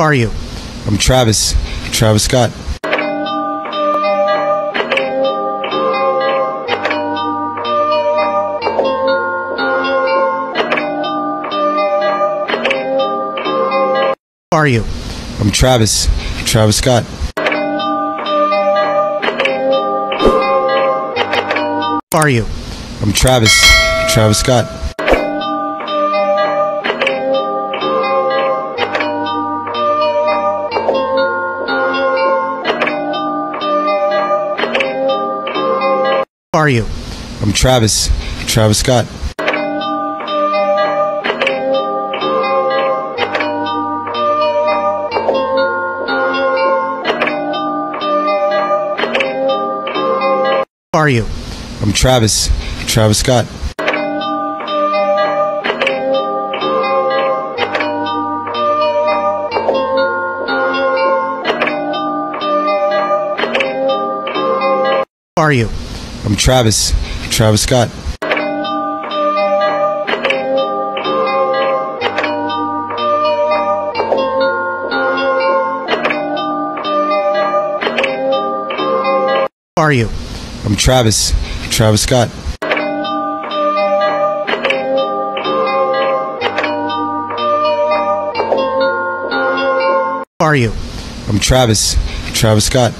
are you? I'm Travis. Travis Scott. Are you? I'm Travis. Travis Scott. Are you? I'm Travis. Travis Scott. Are you? I'm Travis. Travis Scott. Are you? I'm Travis. Travis Scott. Are you? I'm Travis. Travis Scott. Are you? I'm Travis. Travis Scott. Are you? I'm Travis. Travis Scott.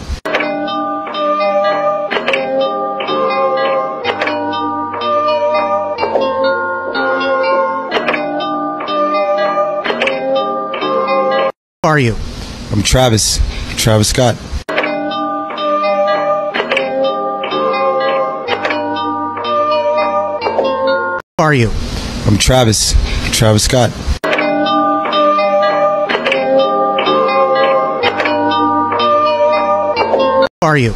Are you? I'm Travis. Travis Scott. Are you? I'm Travis. Travis Scott. Are you?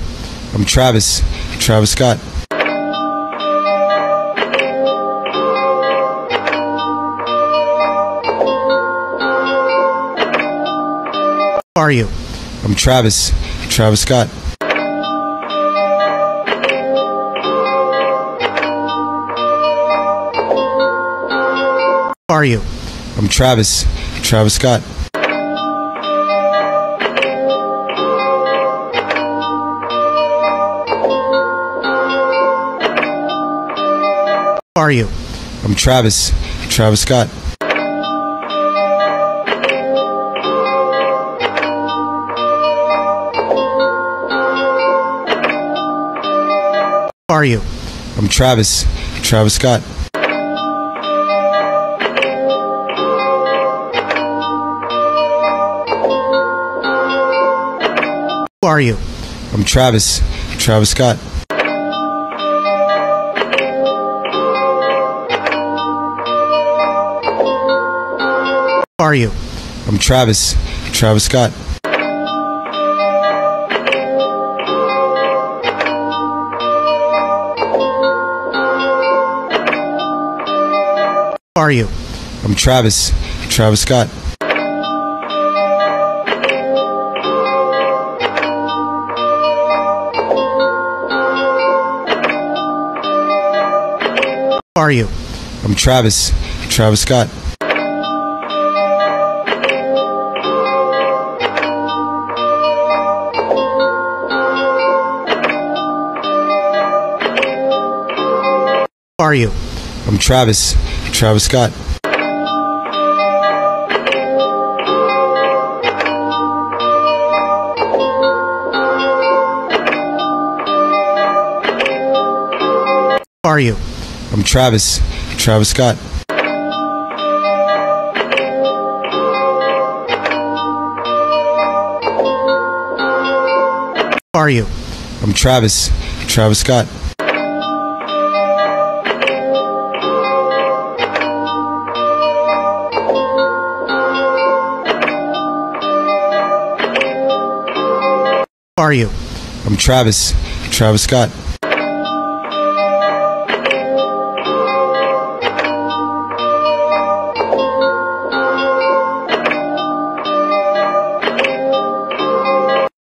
I'm Travis. Travis Scott. Are you? I'm Travis. Travis Scott. Are you? I'm Travis. Travis Scott. Are you? I'm Travis. Travis Scott. Are you? I'm Travis. Travis Scott. Who Are you? I'm Travis. Travis Scott. Who Are you? I'm Travis. Travis Scott. Are you? I'm Travis. Travis Scott. Are you? I'm Travis. Travis Scott. Are you? I'm Travis. Travis Scott. Who Are you? I'm Travis. Travis Scott. Who Are you? I'm Travis. Travis Scott. You? I'm Travis. Travis Scott.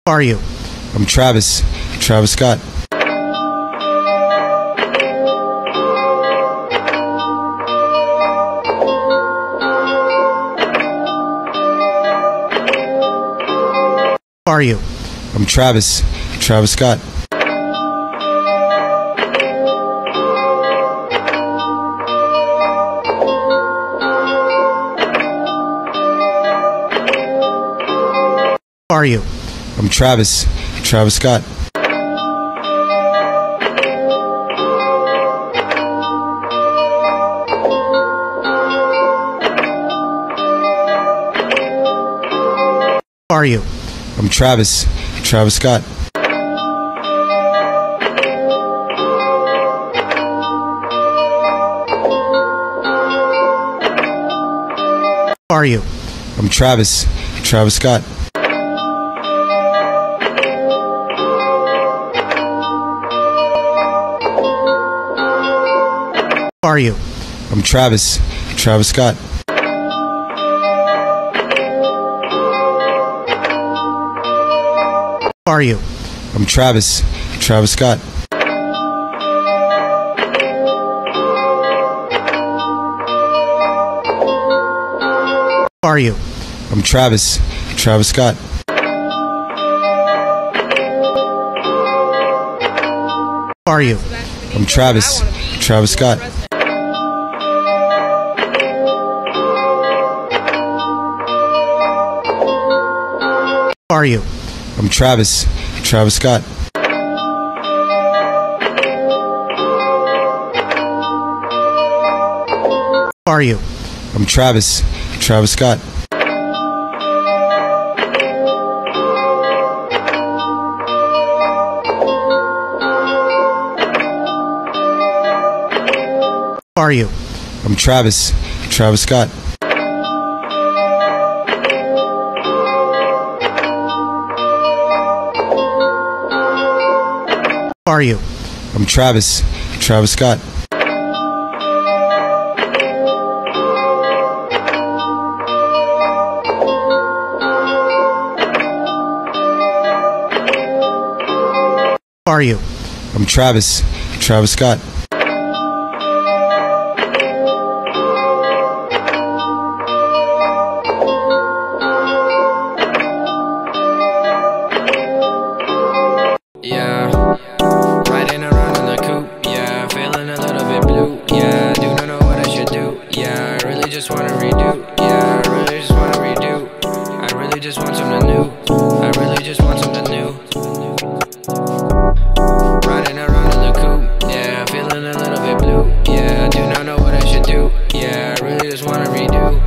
Are you? I'm Travis. Travis Scott. are you? I'm Travis. Travis Scott. Are you? I'm Travis. Travis Scott. Are you? I'm Travis. Travis Scott. Are you? I'm Travis. Travis Scott. Are you? I'm Travis. Travis Scott. Are you? I'm Travis. Travis Scott. Are you? I'm Travis. Travis Scott. Are you? I'm Travis. Travis Scott. Are you? I'm Travis. Travis Scott. Who Are you? I'm Travis. Travis Scott. Who Are you? I'm Travis. Travis Scott. Are you? I'm Travis. Travis Scott. Are you? I'm Travis. Travis Scott. Yeah, do not know what I should do. Yeah, I really just wanna redo.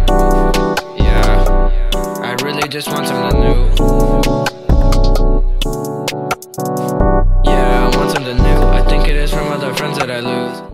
Yeah, I really just want something new. Yeah, I want something new. I think it is from other friends that I lose.